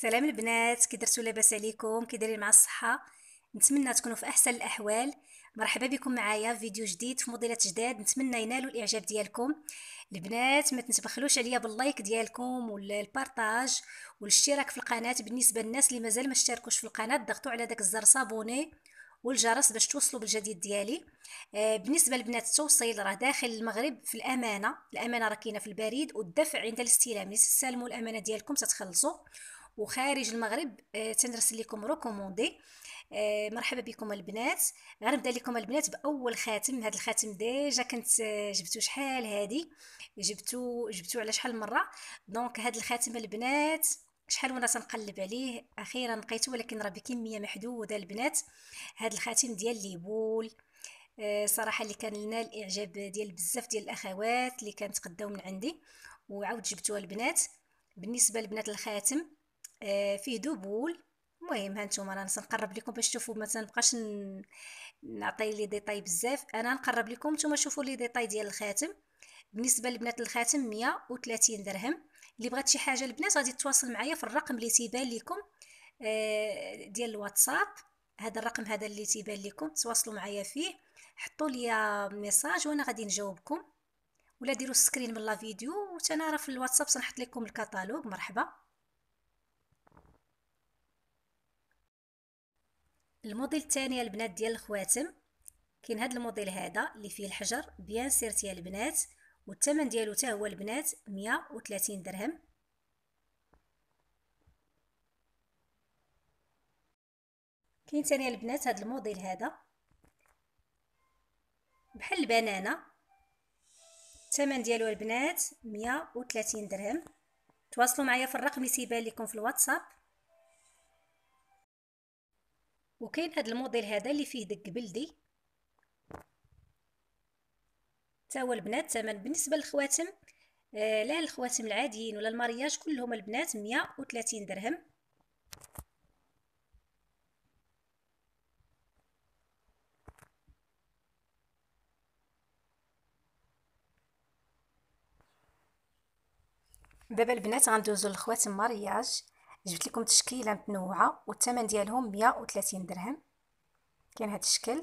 سلام البنات كي درتو لاباس عليكم كي دايرين مع الصحة. نتمنى تكونوا في أحسن الأحوال. مرحبا بكم معايا في فيديو جديد في موديلات جداد. نتمنى ينالوا الإعجاب ديالكم. البنات ما تبخلوش عليا بال like ديالكم ولا ال partage والاشتراك في القناة. بالنسبة للناس اللي مازال ما اشتركوش في القناة ضغطوا على داك الزر s'abonner والجرس باش توصلوا بالجديد ديالي. آه بالنسبة لبنات التوصيل راه داخل المغرب في الأمانة. الأمانة راه كاينة في البريد والدفع عند الاستلام ملي تستلموا الأمانة ديالكم تتخلصوا وخارج المغرب تنرسل لكم recommandé مرحبا بكم البنات. غنبدا لكم البنات بأول خاتم. هذا الخاتم déjà كنت آه جبتو شحال هادي؟ جبتو جبتو على شحال مرة؟ donc هذا الخاتم البنات شحال وأنا تنقلب عليه؟ أخيرا لقيته ولكن راه بكميه محدودة البنات. هذا الخاتم ديال les boules آه صراحة اللي كان لنا الإعجاب ديال بزاف ديال الأخوات اللي كانت خداو من عندي. وعاود جبتوها البنات. بالنسبة لبنات الخاتم فيه des boules. المهم هانتوما أنا نقرب لكم باش تشوفوا ما تنبقاش نعطي les détails بزاف. أنا نقرب لكم نتوما شوفوا les détails ديال الخاتم. بالنسبة لبنات الخاتم 130 درهم. اللي بغات شي حاجة البنات غادي تتواصل معايا في الرقم اللي تيبان لكم آه ديال الواتساب. هذا الرقم هذا اللي تيبان لكم. تواصلوا معايا فيه. حطوا لي message وأنا غادي نجاوبكم. ولا ديروا screen من la vidéo. وتنا راه في الواتساب سنحط لكم الكتالوج مرحبا. الموديل الثاني البنات ديال الخواتم. كاين هذا الموديل هذا اللي فيه الحجر bien serti البنات والثمن ديالو حتى هو البنات 130 درهم. كاين ثاني البنات هذا الموديل هذا. بحال البنانة الثمن ديالو البنات 130 درهم. تواصلوا معايا في الرقم اللي تيبان لكم في الواتساب. وكاين هذا الموديل هذا اللي فيه دق بلدي. حتى هو البنات ثمن بالنسبة للخواتم آه لا الخواتم العاديين ولا المارياج كلهم البنات 130 درهم. دابا البنات غندوزو للخواتم mariage جبت لكم تشكيلة متنوعة والثمن ديالهم 130 درهم. كاين هذا الشكل.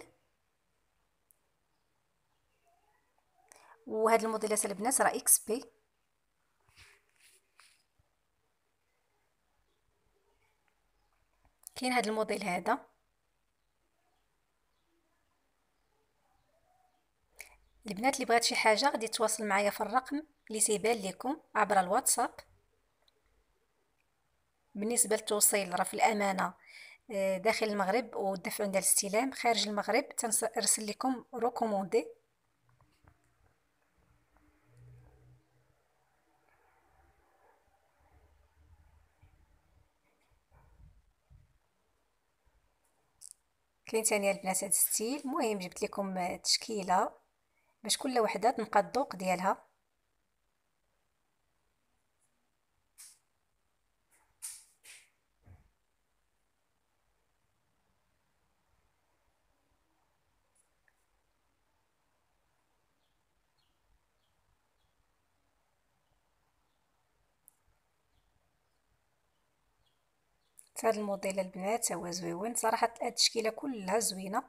وهاد الموديلات البنات راه XP. كاين هذا الموديل هذا. البنات اللي بغات شي حاجة غادي تواصل معايا في الرقم اللي تيبان لكم عبر الواتساب. بالنسبة للتوصيل راه في الأمانة آه، داخل المغرب والدفع عند الاستلام خارج المغرب تنرسل لكم روكوموندي كاين ثاني البنات هاد الستيل المهم جبت لكم تشكيلة باش كل وحدة تنقى الذوق ديالها. هذا الموديل البنات هو زويون. صراحة هاد التشكيلة كلها زوينة.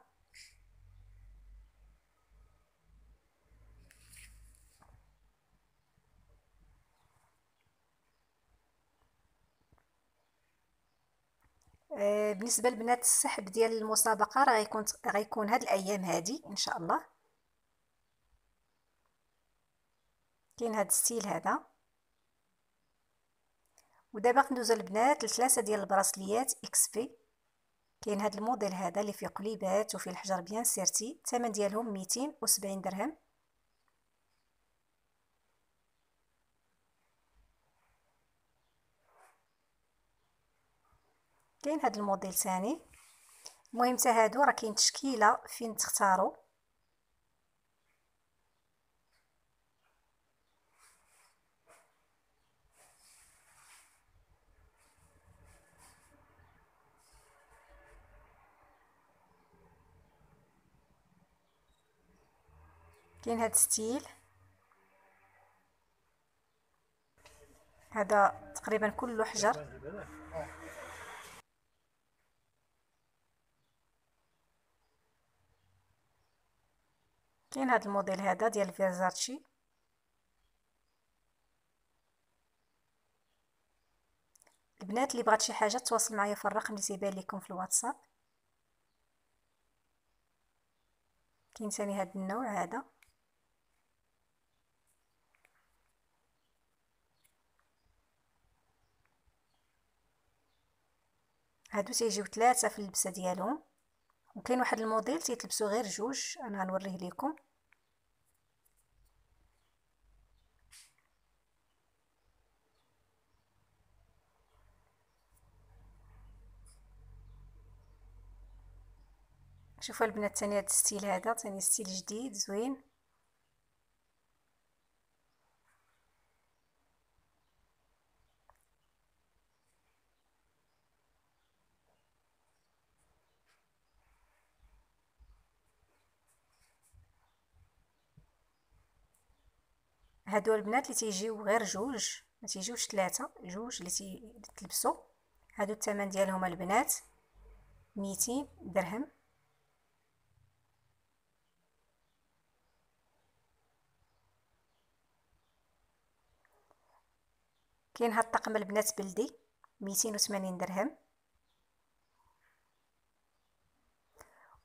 آه بالنسبة لبنات السحب ديال المسابقة راه غيكون غيكون هاد الأيام هادي إن شاء الله. كاين هاد الستيل هذا. ودابا غندوزو البنات لثلاثة ديال البراسليات XP كاين هذا الموديل هذا اللي فيه قليبات وفيه الحجر bien serti. الثمن ديالهم 270 درهم. كاين هذا الموديل ثاني. المهم حتى هادو راه كاين تشكيلة فين تختاروا كاين هاد style هذا تقريبا كله حجر. كاين هذا الموديل هذا ديال فيرزاتشي. البنات اللي بغات شي حاجة تواصل معايا في الرقم اللي تيبان لكم في الواتساب. كاين ثاني هذا النوع هذا. هادو تيجيو ثلاثة في اللبسة ديالهم وكاين واحد الموديل تيتلبسو غير جوج أنا غنوريه لكم شوفوا البنات ثاني هذا ال style هذا ثاني style جديد زوين. هادو البنات اللي تيجيو غير جوج ما تيجيوش ثلاثة جوج اللي تلبسوا هادو الثمن ديالهم البنات 200 درهم. كاين هاد الطقم البنات بلدي 280 درهم.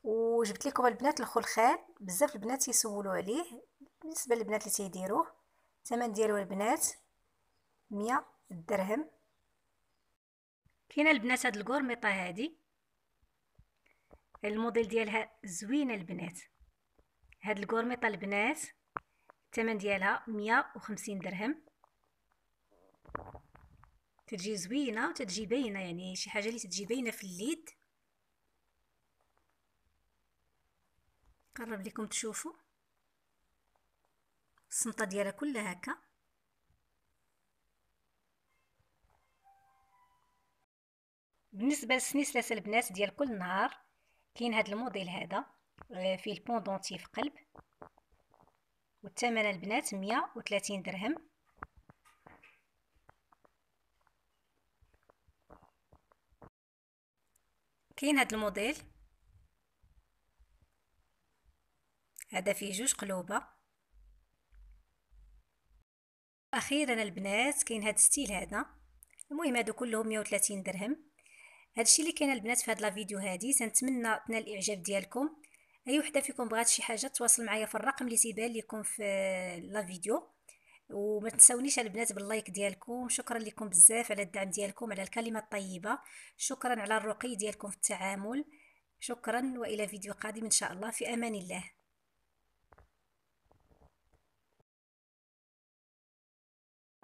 وجبت لكم البنات الخلخال بزاف البنات يسولوا عليه بالنسبة للبنات اللي تيديروه. الثمن ديالو البنات 100 درهم. كاينة البنات هاد الكورميطة هادي. الموديل ديالها زوينه البنات. هاد الكورميطة البنات الثمن ديالها 150 درهم. تجي زوينة وتجي باينة يعني شي حاجة اللي تجي باينة في اليد قرب لكم تشوفوا. الصمطه ديالها كلها هكا. بالنسبة للسنيسله البنات ديال كل نهار كاين هذا الموديل هذا آه، فيه ال pendentif قلب والثمن البنات 130 درهم. كاين هذا الموديل. هذا فيه جوج قلوبة. أخيرا البنات كاين هذا الستيل هذا. المهم هادو كلهم 130 درهم. هادشي اللي كاين البنات في هاد la vidéo هادي تنتمنى تنال الإعجاب ديالكم أي وحدة فيكم بغات شي حاجة تواصل معايا في الرقم اللي تيبان لكم في la vidéo. وما تنساونيش البنات بال like ديالكم. شكرا لكم بزاف على الدعم ديالكم على الكلمة الطيبة. شكرا على الرقي ديالكم في التعامل. شكرا وإلى فيديو قادم إن شاء الله. في أمان الله.